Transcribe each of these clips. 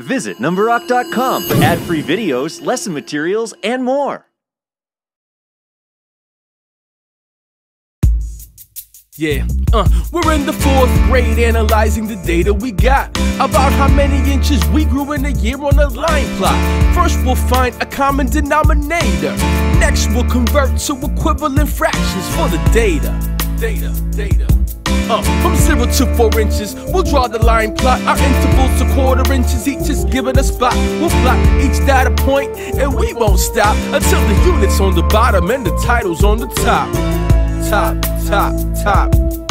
Visit Numberock.com for ad free videos, lesson materials, and more. Yeah, uh, we're in the fourth grade analyzing the data we got about how many inches we grew in a year on a line plot. First, we'll find a common denominator. Next, we'll convert to equivalent fractions for the data. Data, data. From zero to four inches, we'll draw the line plot. Our intervals to quarter inches, each is given a spot. We'll plot each data point, and we won't stop until the unit's on the bottom and the title's on the top. Top, top, top.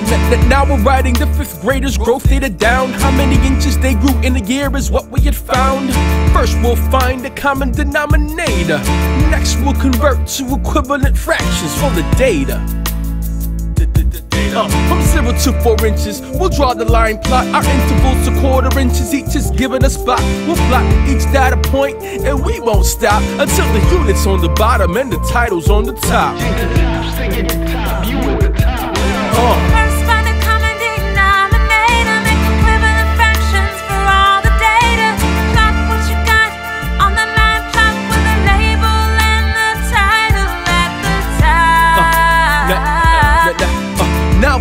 Top. Now, we're writing the fifth graders' growth data down. How many inches they grew in a year is what we had found. First, we'll find a common denominator. Next, we'll convert to equivalent fractions for the data. Uh, from zero to four inches, we'll draw the line plot. Our intervals are quarter inches, each is given a spot. We'll plot each data point, and we won't stop until the unit's on the bottom and the title's on the top.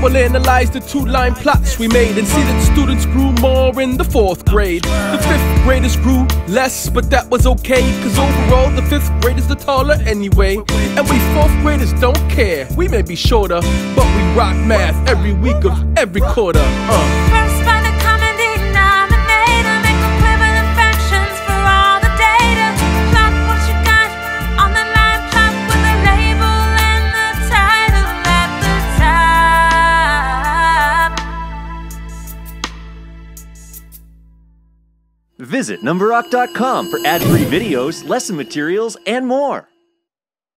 We'll analyze the two line plots we made and see that students grew more in the fourth grade. The fifth graders grew less, but that was okay, cause overall the fifth graders are taller anyway. And we fourth graders don't care, we may be shorter, but we rock math every week of every quarter. Uh. Visit Numberock.com for ad free videos, lesson materials, and more.